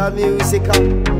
the music.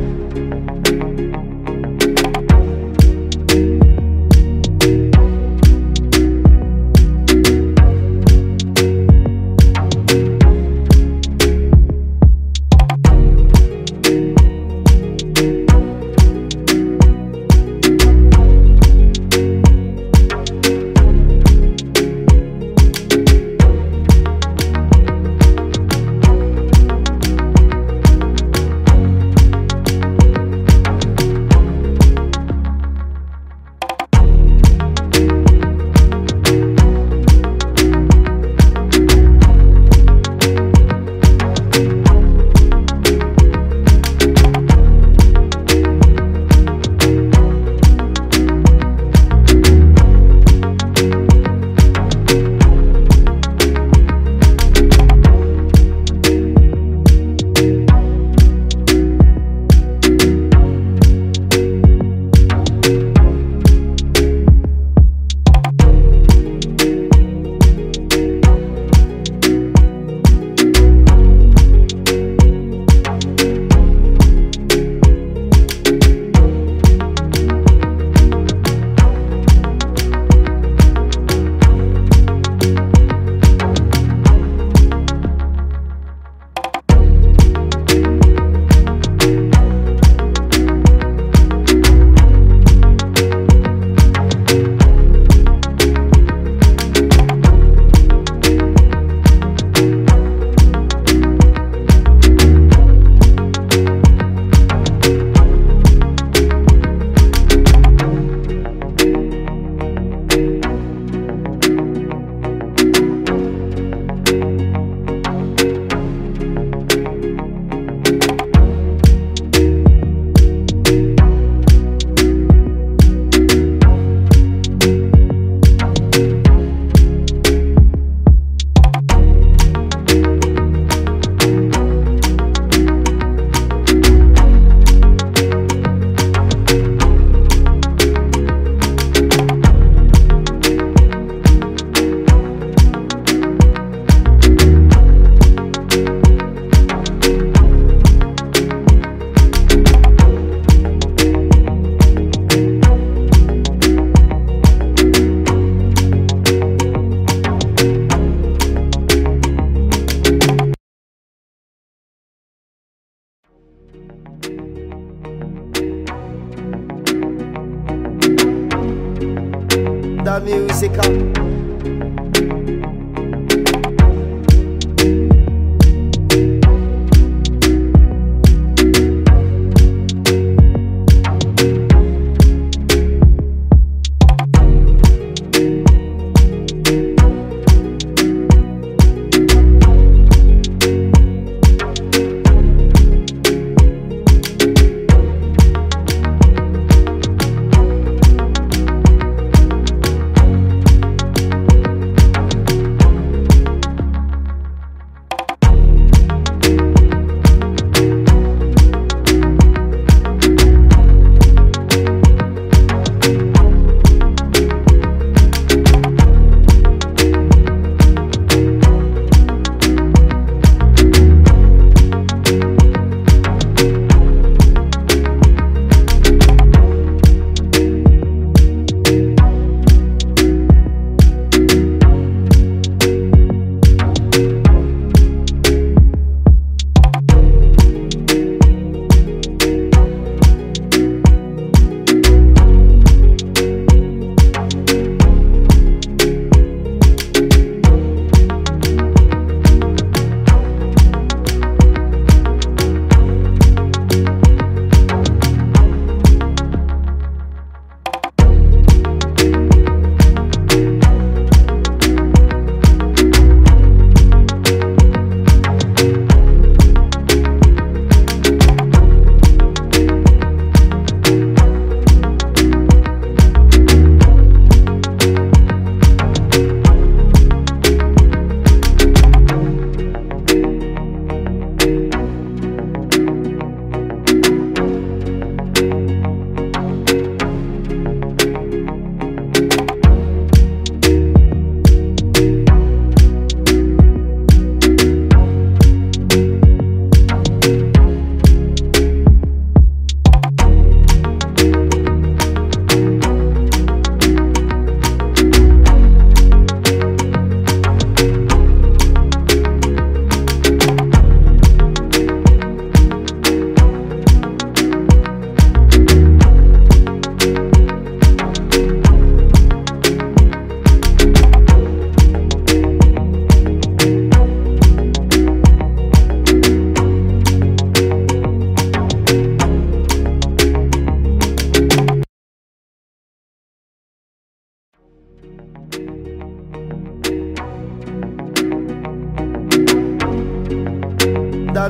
The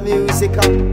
musical.